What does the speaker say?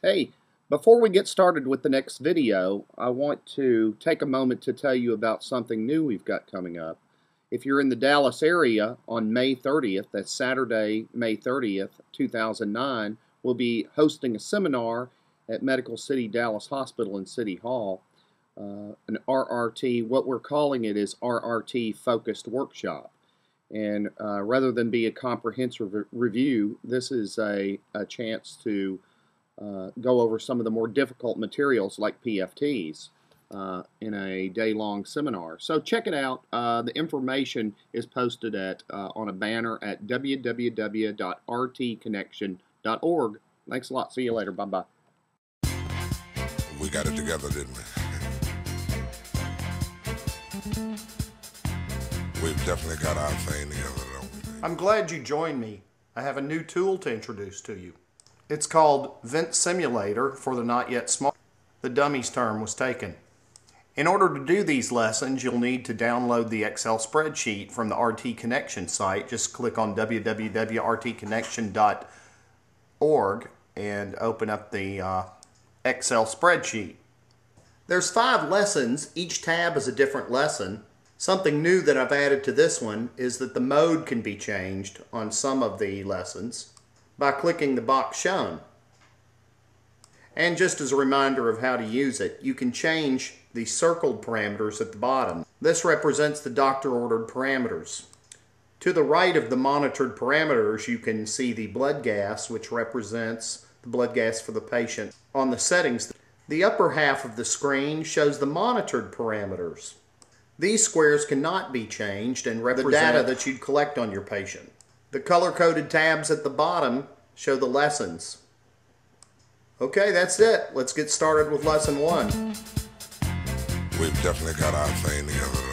Hey, before we get started with the next video, I want to take a moment to tell you about something new we've got coming up. If you're in the Dallas area on May 30th, that's Saturday, May 30th, 2009, we'll be hosting a seminar at Medical City Dallas Hospital and City Hall, uh, an RRT, what we're calling it is RRT Focused Workshop. And uh, rather than be a comprehensive re review, this is a, a chance to uh, go over some of the more difficult materials like PFTs uh, in a day-long seminar. So check it out. Uh, the information is posted at uh, on a banner at www.rtconnection.org. Thanks a lot. See you later. Bye-bye. We got it together, didn't we? We've definitely got our thing together, don't we? I'm glad you joined me. I have a new tool to introduce to you. It's called Vent Simulator for the Not Yet Smart. The dummies term was taken. In order to do these lessons, you'll need to download the Excel spreadsheet from the RT Connection site. Just click on www.rtconnection.org and open up the uh, Excel spreadsheet. There's five lessons. Each tab is a different lesson. Something new that I've added to this one is that the mode can be changed on some of the lessons by clicking the box shown. And just as a reminder of how to use it, you can change the circled parameters at the bottom. This represents the doctor-ordered parameters. To the right of the monitored parameters, you can see the blood gas, which represents the blood gas for the patient. On the settings, the upper half of the screen shows the monitored parameters. These squares cannot be changed and represent the data that you'd collect on your patient. The color-coded tabs at the bottom show the lessons. Okay, that's it. Let's get started with lesson one. We've definitely got our thing together?